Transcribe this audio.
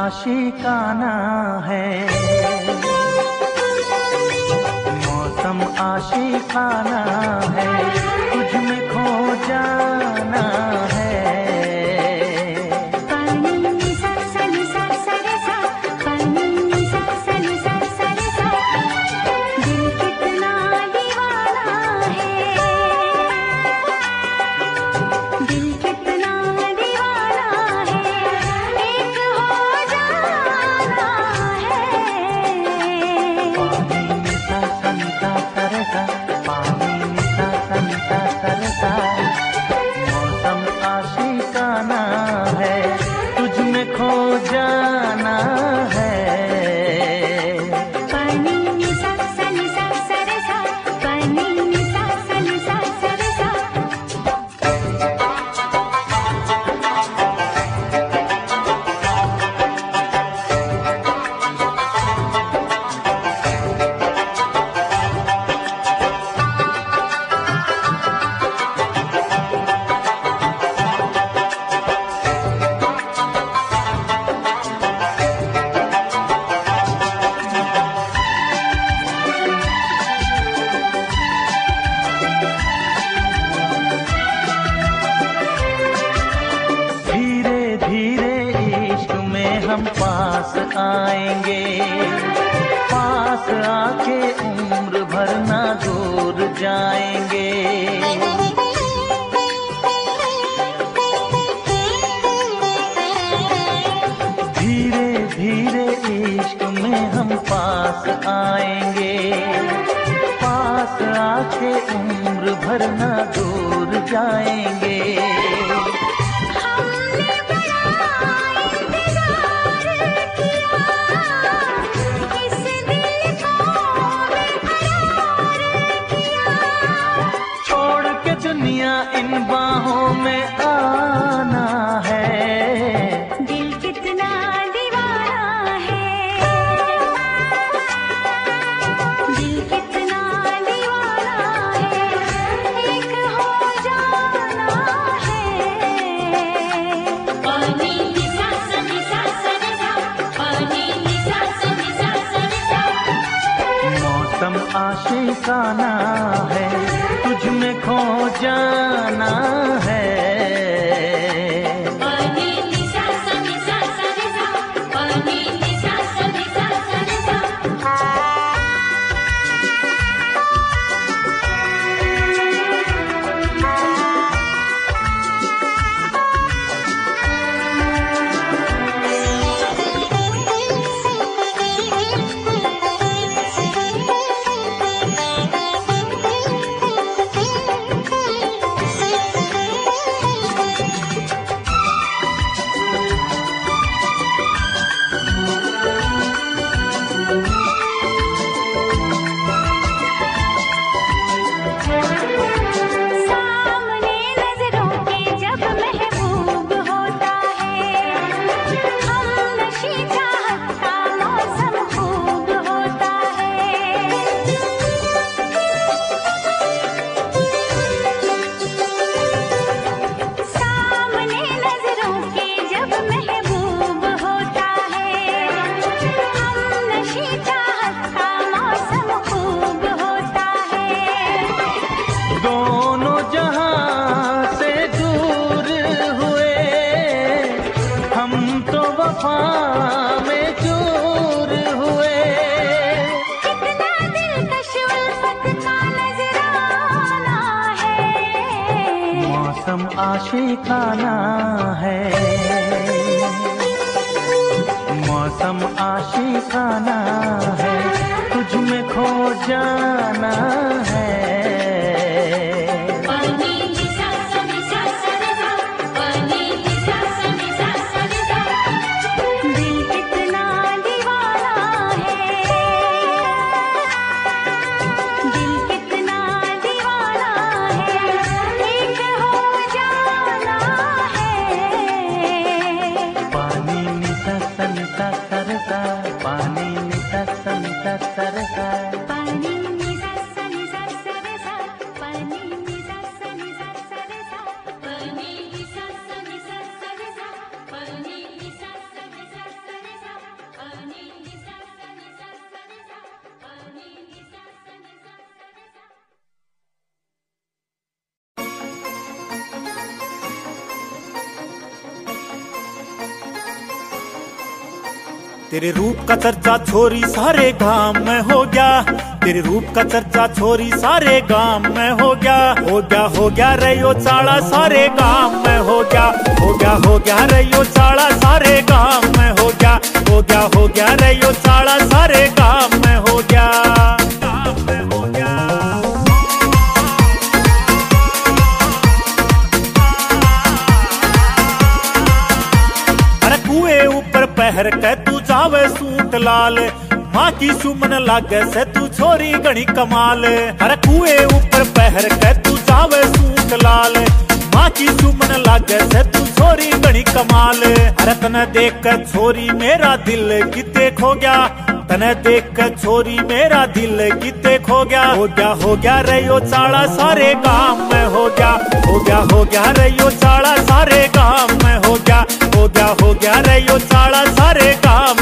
आशिकाना है। मौसम आशिकाना है। हम पास आएँगे। पास आके उम्र भर ना दूर जाएँगे। धीरे धीरे इश्क में हम पास आएँगे। पास आके उम्र भर ना दूर जाएँगे। खो जा मौसम आशिकाना है। मौसम आशिकाना तेरे रूप का चर्चा छोरी सारे गाँव में हो गया। तेरे रूप का चर्चा छोरी सारे गाँव में हो गया। हो गया हो गया रैयो चाड़ा सारे गाँव में हो गया। हो गया हो गया रैयो चाड़ा सारे गाँव में हो गया। हो गया हो गया रैयो चाड़ा सारे गाँव में हो गया। पहर के कंठ लाल। माँ की सुमन लागे से तू छोरी गणी कमाल। हर कुए ऊपर पहर के तू जावे सूत लाल। माँ की सुमन लागे से तू छोरी गणी कमाल। हर तने देख कर छोरी मेरा दिल किते खो गया। तने देख कर छोरी मेरा दिल किते खो गया। हो गया हो गया रहो चाड़ा सारे काम में हो गया। हो गया हो गया रहो चाड़ा सारे काम में हो गया। हो गया हो गया रहो चाड़ा सारे काम